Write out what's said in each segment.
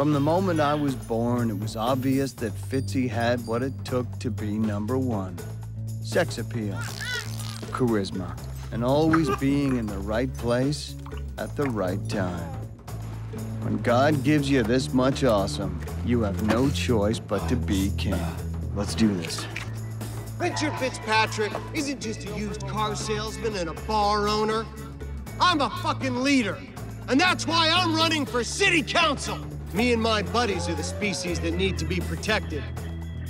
From the moment I was born, it was obvious that Fitzy had what it took to be number one. Sex appeal, charisma, and always being in the right place at the right time. When God gives you this much awesome, you have no choice but to be king. Let's do this. Richard Fitzpatrick isn't just a used car salesman and a bar owner. I'm a fucking leader. And that's why I'm running for city council. Me and my buddies are the species that need to be protected.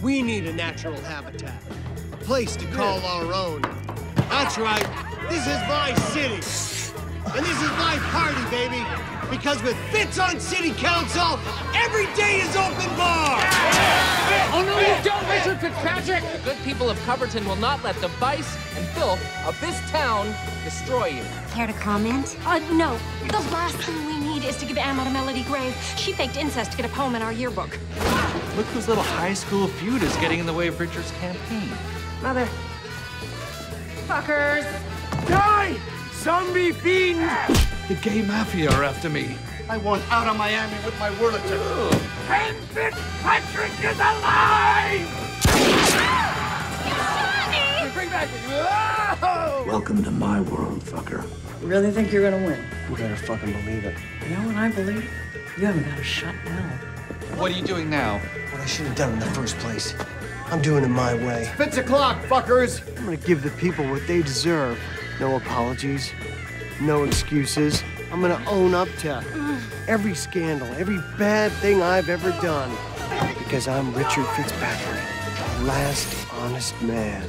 We need a natural habitat, a place to call our own. That's right, this is my city. And this is my party, baby. Because with Fitz on city council, every day is open bar. Oh, no, you don't, Richard Fitzpatrick! The good people of Coverton will not let the vice and filth of this town destroy you. Care to comment? Uh, no. The last thing we need is to give ammo to Melody Grave. She faked incest to get a poem in our yearbook. Look whose little high school feud is getting in the way of Richard's campaign. Mother. Fuckers. Die, zombie fiend! The gay mafia are after me. I want out of Miami with my Wurlitzer. Ken Fitzpatrick is alive! Welcome to my world, fucker. You really think you're gonna win? You better fucking believe it. You know what I believe? You haven't got a shot now. What are you doing now? What I should have done in the first place. I'm doing it my way. Fitz o'clock, fuckers! I'm gonna give the people what they deserve. No apologies, no excuses. I'm gonna own up to every scandal, every bad thing I've ever done. Because I'm Richard Fitzpatrick, the last honest man.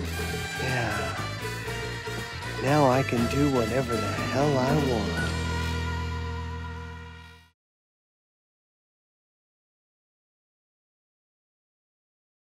I can do whatever the hell I want.